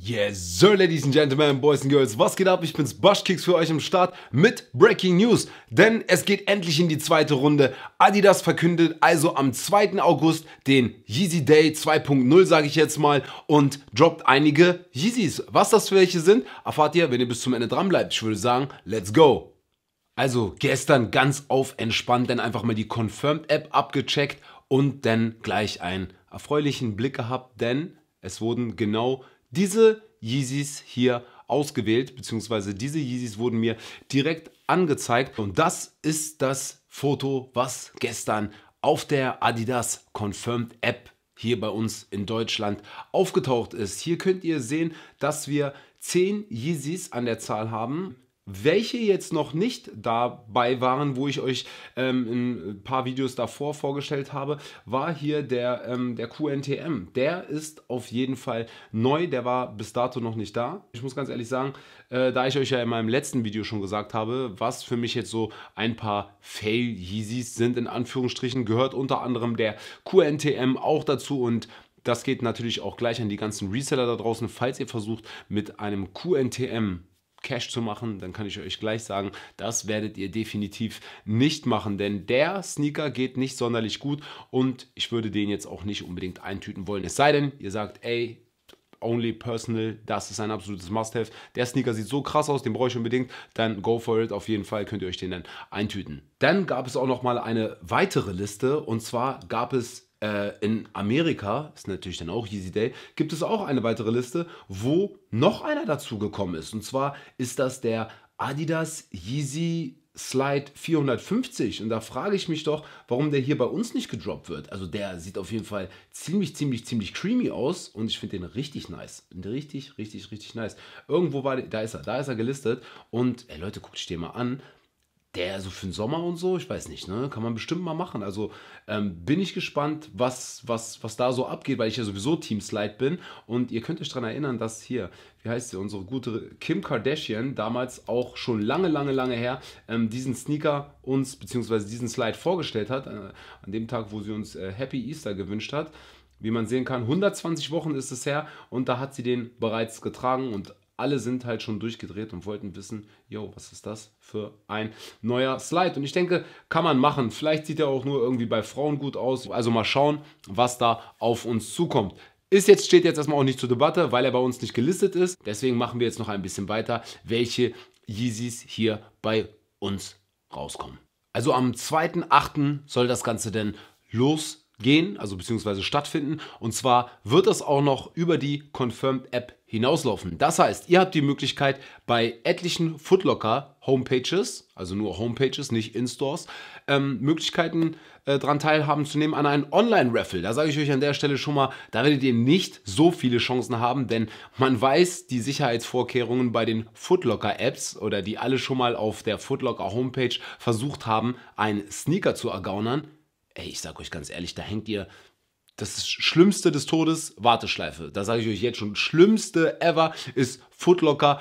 Yes, sir, ladies and gentlemen, boys and girls, was geht ab? Ich bin's Bushkicks für euch im Start mit Breaking News, denn es geht endlich in die zweite Runde. Adidas verkündet also am 2. August den Yeezy Day 2.0, sage ich jetzt mal, und droppt einige Yeezys. Was das für welche sind, erfahrt ihr, wenn ihr bis zum Ende dran bleibt. Ich würde sagen, let's go. Also gestern ganz auf entspannt, dann einfach mal die Confirmed App abgecheckt und dann gleich einen erfreulichen Blick gehabt, denn es wurden genau diese Yeezys hier ausgewählt, beziehungsweise diese Yeezys wurden mir direkt angezeigt. Und das ist das Foto, was gestern auf der Adidas Confirmed App hier bei uns in Deutschland aufgetaucht ist. Hier könnt ihr sehen, dass wir 10 Yeezys an der Zahl haben. Welche jetzt noch nicht dabei waren, wo ich euch ähm, in ein paar Videos davor vorgestellt habe, war hier der, ähm, der QNTM. Der ist auf jeden Fall neu, der war bis dato noch nicht da. Ich muss ganz ehrlich sagen, äh, da ich euch ja in meinem letzten Video schon gesagt habe, was für mich jetzt so ein paar Fail-Yeezys sind, in Anführungsstrichen, gehört unter anderem der QNTM auch dazu und das geht natürlich auch gleich an die ganzen Reseller da draußen. Falls ihr versucht, mit einem QNTM Cash zu machen, dann kann ich euch gleich sagen, das werdet ihr definitiv nicht machen, denn der Sneaker geht nicht sonderlich gut und ich würde den jetzt auch nicht unbedingt eintüten wollen. Es sei denn, ihr sagt, ey, Only Personal, das ist ein absolutes Must-Have. Der Sneaker sieht so krass aus, den brauche ich unbedingt. Dann go for it, auf jeden Fall könnt ihr euch den dann eintüten. Dann gab es auch noch mal eine weitere Liste und zwar gab es äh, in Amerika, ist natürlich dann auch Yeezy Day, gibt es auch eine weitere Liste, wo noch einer dazugekommen ist. Und zwar ist das der Adidas Yeezy Slide 450 und da frage ich mich doch, warum der hier bei uns nicht gedroppt wird. Also der sieht auf jeden Fall ziemlich, ziemlich, ziemlich creamy aus und ich finde den richtig nice. Richtig, richtig, richtig nice. Irgendwo war der, da ist er, da ist er gelistet und ey Leute, guckt euch den mal an der so für den Sommer und so, ich weiß nicht, ne? Kann man bestimmt mal machen. Also ähm, bin ich gespannt, was, was, was da so abgeht, weil ich ja sowieso Team Slide bin. Und ihr könnt euch daran erinnern, dass hier, wie heißt sie, unsere gute Kim Kardashian, damals auch schon lange, lange, lange her, ähm, diesen Sneaker uns, beziehungsweise diesen Slide vorgestellt hat, äh, an dem Tag, wo sie uns äh, Happy Easter gewünscht hat. Wie man sehen kann, 120 Wochen ist es her und da hat sie den bereits getragen und alle sind halt schon durchgedreht und wollten wissen, yo, was ist das für ein neuer Slide? Und ich denke, kann man machen. Vielleicht sieht er auch nur irgendwie bei Frauen gut aus. Also mal schauen, was da auf uns zukommt. Ist jetzt, steht jetzt erstmal auch nicht zur Debatte, weil er bei uns nicht gelistet ist. Deswegen machen wir jetzt noch ein bisschen weiter, welche Yeezys hier bei uns rauskommen. Also am 2.8. soll das Ganze denn losgehen, also beziehungsweise stattfinden. Und zwar wird das auch noch über die Confirmed App hinauslaufen. Das heißt, ihr habt die Möglichkeit bei etlichen Footlocker Homepages, also nur Homepages, nicht In-Stores, ähm, Möglichkeiten äh, daran teilhaben zu nehmen an einem Online-Raffle. Da sage ich euch an der Stelle schon mal, da werdet ihr nicht so viele Chancen haben, denn man weiß die Sicherheitsvorkehrungen bei den Footlocker-Apps oder die alle schon mal auf der Footlocker Homepage versucht haben, einen Sneaker zu ergaunern. Ey, ich sage euch ganz ehrlich, da hängt ihr das Schlimmste des Todes, Warteschleife. Da sage ich euch jetzt schon, Schlimmste ever ist Footlocker.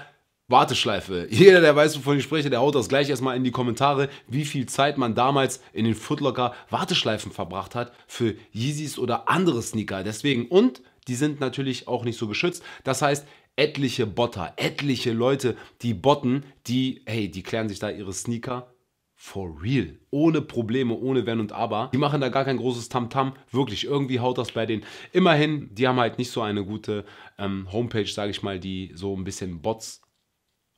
Warteschleife. Jeder, der weiß, wovon ich spreche, der haut das gleich erstmal in die Kommentare, wie viel Zeit man damals in den Footlocker Warteschleifen verbracht hat für Yeezys oder andere Sneaker. Deswegen, und die sind natürlich auch nicht so geschützt. Das heißt, etliche Botter, etliche Leute, die botten, die, hey, die klären sich da ihre Sneaker for real. Ohne Probleme, ohne Wenn und Aber. Die machen da gar kein großes Tamtam. -Tam. Wirklich, irgendwie haut das bei denen. Immerhin, die haben halt nicht so eine gute ähm, Homepage, sage ich mal, die so ein bisschen Bots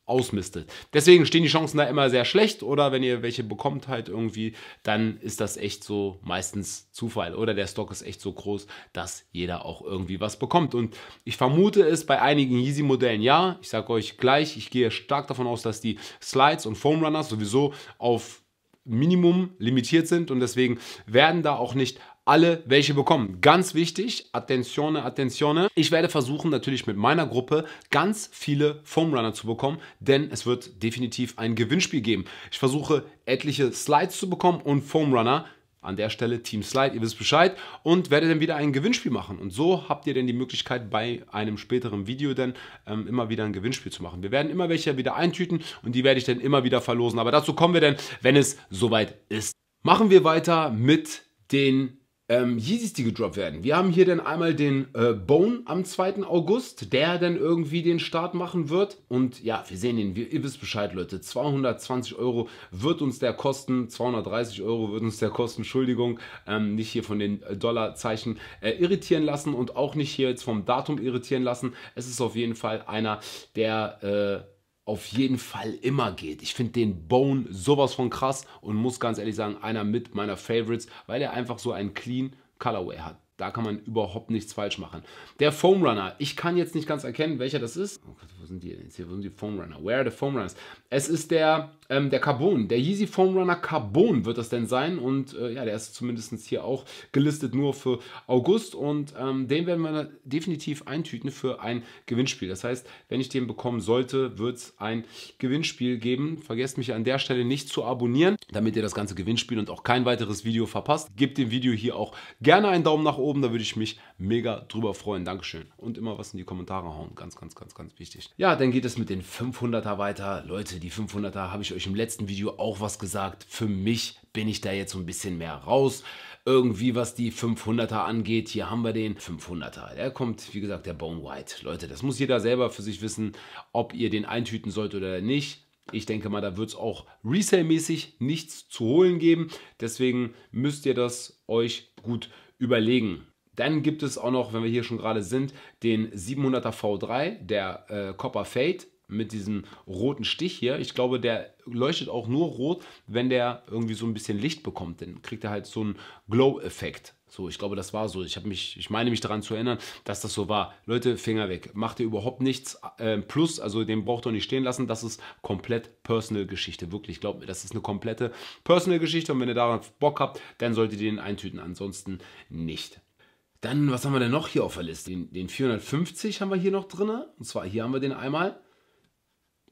ausmistet. Deswegen stehen die Chancen da immer sehr schlecht oder wenn ihr welche bekommt halt irgendwie, dann ist das echt so meistens Zufall oder der Stock ist echt so groß, dass jeder auch irgendwie was bekommt. Und ich vermute es bei einigen Yeezy-Modellen ja. Ich sage euch gleich, ich gehe stark davon aus, dass die Slides und Foam Runners sowieso auf Minimum limitiert sind und deswegen werden da auch nicht alle welche bekommen. Ganz wichtig, Attenzione, Attenzione. Ich werde versuchen natürlich mit meiner Gruppe ganz viele Foam Runner zu bekommen, denn es wird definitiv ein Gewinnspiel geben. Ich versuche etliche Slides zu bekommen und Foam Runner. An der Stelle Team Slide, ihr wisst Bescheid und werde dann wieder ein Gewinnspiel machen. Und so habt ihr dann die Möglichkeit, bei einem späteren Video dann ähm, immer wieder ein Gewinnspiel zu machen. Wir werden immer welche wieder eintüten und die werde ich dann immer wieder verlosen. Aber dazu kommen wir dann, wenn es soweit ist. Machen wir weiter mit den ähm, Yeezys, die gedroppt werden. Wir haben hier dann einmal den äh, Bone am 2. August, der dann irgendwie den Start machen wird. Und ja, wir sehen ihn, wir, ihr wisst Bescheid, Leute. 220 Euro wird uns der kosten, 230 Euro wird uns der kosten, Entschuldigung, ähm, nicht hier von den äh, Dollarzeichen äh, irritieren lassen und auch nicht hier jetzt vom Datum irritieren lassen. Es ist auf jeden Fall einer, der... Äh, auf jeden Fall immer geht. Ich finde den Bone sowas von krass und muss ganz ehrlich sagen, einer mit meiner Favorites, weil er einfach so einen clean Colorway hat. Da kann man überhaupt nichts falsch machen. Der Foam Runner, ich kann jetzt nicht ganz erkennen, welcher das ist. Oh Gott, wo sind die jetzt? Wo sind die Foam Runner? Where are the Foam Runners? Es ist der, ähm, der Carbon, der Yeezy Foam Runner Carbon wird das denn sein. Und äh, ja, der ist zumindest hier auch gelistet nur für August. Und ähm, den werden wir definitiv eintüten für ein Gewinnspiel. Das heißt, wenn ich den bekommen sollte, wird es ein Gewinnspiel geben. Vergesst mich an der Stelle nicht zu abonnieren, damit ihr das ganze Gewinnspiel und auch kein weiteres Video verpasst. Gebt dem Video hier auch gerne einen Daumen nach oben oben, da würde ich mich mega drüber freuen. Dankeschön. Und immer was in die Kommentare hauen. Ganz, ganz, ganz, ganz wichtig. Ja, dann geht es mit den 500er weiter. Leute, die 500er habe ich euch im letzten Video auch was gesagt. Für mich bin ich da jetzt so ein bisschen mehr raus. Irgendwie, was die 500er angeht. Hier haben wir den 500er. Der kommt, wie gesagt, der Bone White. Leute, das muss jeder selber für sich wissen, ob ihr den eintüten sollt oder nicht. Ich denke mal, da wird es auch Resale-mäßig nichts zu holen geben. Deswegen müsst ihr das euch gut überlegen. Dann gibt es auch noch, wenn wir hier schon gerade sind, den 700er V3, der äh, Copper Fade mit diesem roten Stich hier. Ich glaube, der leuchtet auch nur rot, wenn der irgendwie so ein bisschen Licht bekommt. Dann kriegt er halt so einen Glow-Effekt. So, ich glaube, das war so. Ich mich, ich meine mich daran zu erinnern, dass das so war. Leute, Finger weg. Macht ihr überhaupt nichts. Äh, plus, also den braucht ihr nicht stehen lassen. Das ist komplett Personal-Geschichte. Wirklich, glaubt mir, das ist eine komplette Personal-Geschichte. Und wenn ihr darauf Bock habt, dann solltet ihr den eintüten. Ansonsten nicht. Dann, was haben wir denn noch hier auf der Liste? Den, den 450 haben wir hier noch drin. Und zwar hier haben wir den einmal.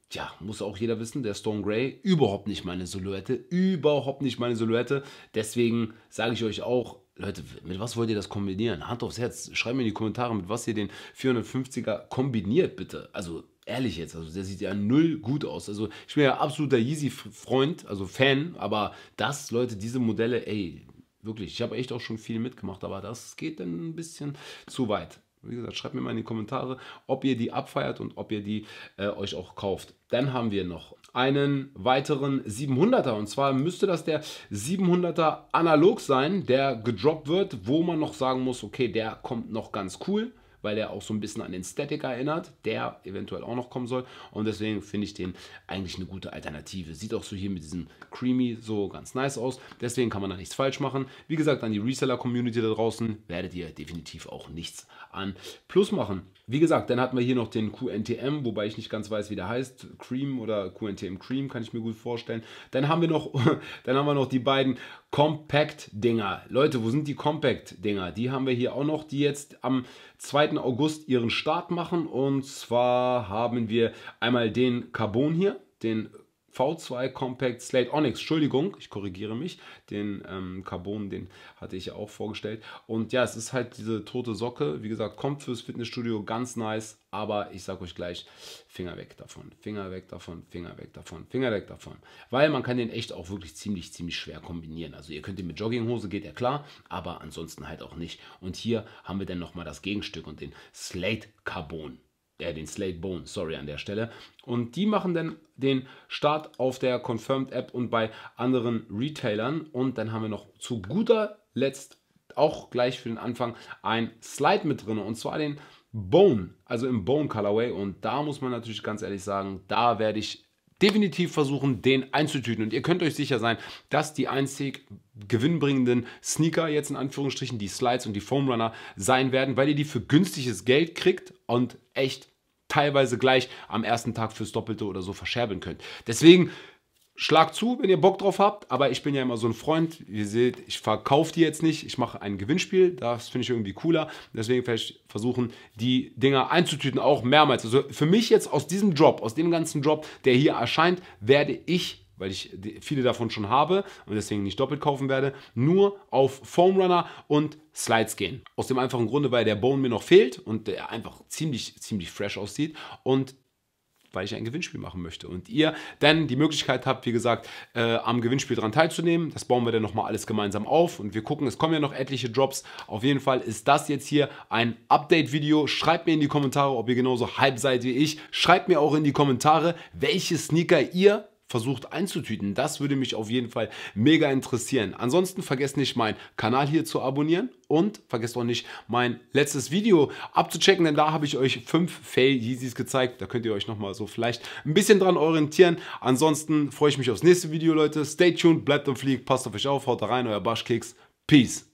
Tja, muss auch jeder wissen, der Stone Grey, überhaupt nicht meine Silhouette, überhaupt nicht meine Silhouette. Deswegen sage ich euch auch, Leute, mit was wollt ihr das kombinieren? Hand aufs Herz, schreibt mir in die Kommentare, mit was ihr den 450er kombiniert, bitte. Also ehrlich jetzt, also der sieht ja null gut aus. Also ich bin ja absoluter Yeezy-Freund, also Fan, aber das, Leute, diese Modelle, ey, wirklich, ich habe echt auch schon viel mitgemacht, aber das geht dann ein bisschen zu weit. Wie gesagt, schreibt mir mal in die Kommentare, ob ihr die abfeiert und ob ihr die äh, euch auch kauft. Dann haben wir noch einen weiteren 700er und zwar müsste das der 700er analog sein, der gedroppt wird, wo man noch sagen muss, okay, der kommt noch ganz cool weil er auch so ein bisschen an den Static erinnert, der eventuell auch noch kommen soll. Und deswegen finde ich den eigentlich eine gute Alternative. Sieht auch so hier mit diesem Creamy so ganz nice aus. Deswegen kann man da nichts falsch machen. Wie gesagt, an die Reseller-Community da draußen werdet ihr definitiv auch nichts an Plus machen. Wie gesagt, dann hatten wir hier noch den QNTM, wobei ich nicht ganz weiß, wie der heißt. Cream oder QNTM Cream kann ich mir gut vorstellen. Dann haben wir noch, dann haben wir noch die beiden Compact-Dinger. Leute, wo sind die Compact-Dinger? Die haben wir hier auch noch, die jetzt am 2. August ihren Start machen. Und zwar haben wir einmal den Carbon hier, den V2 Compact Slate Onyx, Entschuldigung, ich korrigiere mich, den ähm, Carbon, den hatte ich ja auch vorgestellt. Und ja, es ist halt diese tote Socke, wie gesagt, kommt fürs Fitnessstudio, ganz nice, aber ich sage euch gleich, Finger weg davon, Finger weg davon, Finger weg davon, Finger weg davon. Weil man kann den echt auch wirklich ziemlich, ziemlich schwer kombinieren. Also ihr könnt den mit Jogginghose, geht ja klar, aber ansonsten halt auch nicht. Und hier haben wir dann nochmal das Gegenstück und den Slate Carbon äh, den Slate Bone, sorry an der Stelle. Und die machen dann den Start auf der Confirmed App und bei anderen Retailern. Und dann haben wir noch zu guter Letzt auch gleich für den Anfang ein Slide mit drin und zwar den Bone, also im Bone Colorway. Und da muss man natürlich ganz ehrlich sagen, da werde ich definitiv versuchen, den einzutüten. Und ihr könnt euch sicher sein, dass die einzig gewinnbringenden Sneaker jetzt in Anführungsstrichen die Slides und die Foam Runner sein werden, weil ihr die für günstiges Geld kriegt und echt teilweise gleich am ersten Tag fürs Doppelte oder so verscherbeln könnt. Deswegen Schlag zu, wenn ihr Bock drauf habt, aber ich bin ja immer so ein Freund. Ihr seht, ich verkaufe die jetzt nicht. Ich mache ein Gewinnspiel, das finde ich irgendwie cooler. Deswegen vielleicht versuchen, die Dinger einzutüten, auch mehrmals. Also für mich jetzt aus diesem Job, aus dem ganzen Job, der hier erscheint, werde ich weil ich viele davon schon habe und deswegen nicht doppelt kaufen werde, nur auf Foam Runner und Slides gehen. Aus dem einfachen Grunde, weil der Bone mir noch fehlt und der einfach ziemlich, ziemlich fresh aussieht und weil ich ein Gewinnspiel machen möchte. Und ihr dann die Möglichkeit habt, wie gesagt, äh, am Gewinnspiel daran teilzunehmen. Das bauen wir dann nochmal alles gemeinsam auf und wir gucken, es kommen ja noch etliche Drops. Auf jeden Fall ist das jetzt hier ein Update-Video. Schreibt mir in die Kommentare, ob ihr genauso hype seid wie ich. Schreibt mir auch in die Kommentare, welche Sneaker ihr versucht einzutüten. Das würde mich auf jeden Fall mega interessieren. Ansonsten vergesst nicht, meinen Kanal hier zu abonnieren und vergesst auch nicht, mein letztes Video abzuchecken, denn da habe ich euch fünf Fail Yeezys gezeigt. Da könnt ihr euch nochmal so vielleicht ein bisschen dran orientieren. Ansonsten freue ich mich aufs nächste Video, Leute. Stay tuned, bleibt am Flieg, passt auf euch auf, haut rein, euer Baschkeks. Peace.